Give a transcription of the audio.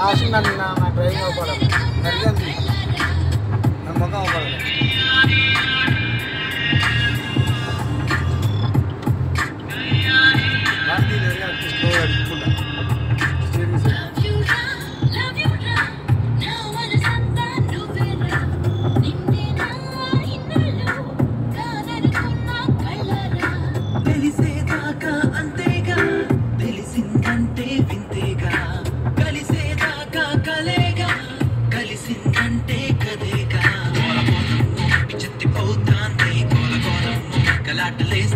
Ah, sí no me creí no por aquí. at least